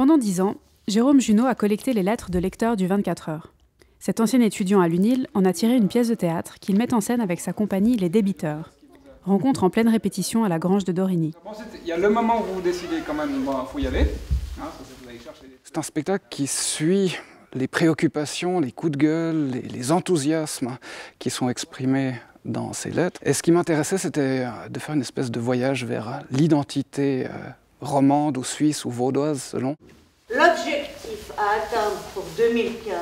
Pendant dix ans, Jérôme Junot a collecté les lettres de lecteurs du 24 heures. Cet ancien étudiant à l'UNIL en a tiré une pièce de théâtre qu'il met en scène avec sa compagnie Les Débiteurs. Rencontre en pleine répétition à la grange de Dorigny. Il y a le moment où vous décidez quand même, il faut y aller. Hein, C'est un spectacle qui suit les préoccupations, les coups de gueule, les, enthousiasmes qui sont exprimés dans ces lettres. Et ce qui m'intéressait, c'était de faire une espèce de voyage vers l'identité euh, romande ou suisse ou vaudoise, selon. L'objectif à atteindre pour 2015,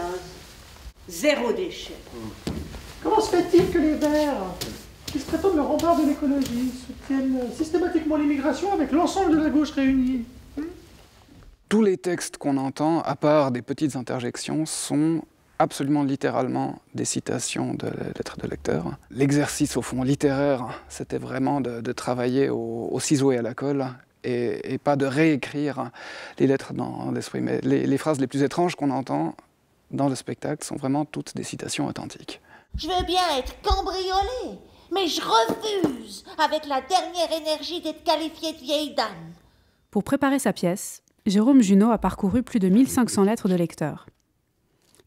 zéro déchet. Comment se fait-il que les Verts, qui se prétendent le rempart de l'écologie, soutiennent systématiquement l'immigration avec l'ensemble de la gauche réunie? Hmm Tous les textes qu'on entend, à part des petites interjections, sont absolument littéralement des citations de lettres de lecteurs. L'exercice, au fond, littéraire, c'était vraiment de, travailler au, au ciseau et à la colle et, pas de réécrire les lettres dans l'esprit. Mais les, phrases les plus étranges qu'on entend dans le spectacle sont vraiment toutes des citations authentiques. Je veux bien être cambriolé, mais je refuse, avec la dernière énergie, d'être qualifié de vieille dame. Pour préparer sa pièce, Jérôme Junot a parcouru plus de 1500 lettres de lecteurs.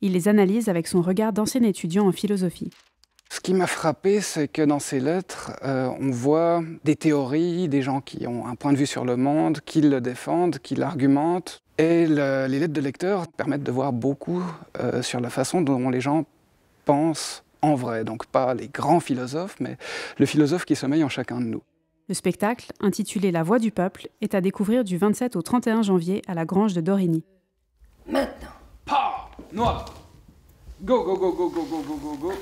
Il les analyse avec son regard d'ancien étudiant en philosophie. Ce qui m'a frappé, c'est que dans ces lettres, euh, on voit des théories, des gens qui ont un point de vue sur le monde, qui le défendent, qui l'argumentent. Et les lettres de lecteurs permettent de voir beaucoup euh, sur la façon dont les gens pensent en vrai. Donc pas les grands philosophes, mais le philosophe qui sommeille en chacun de nous. Le spectacle, intitulé La Voix du peuple, est à découvrir du 27 au 31 janvier à la Grange de Dorigny. Maintenant. Pa Noir Go, go, go, go, go, go, go, go, go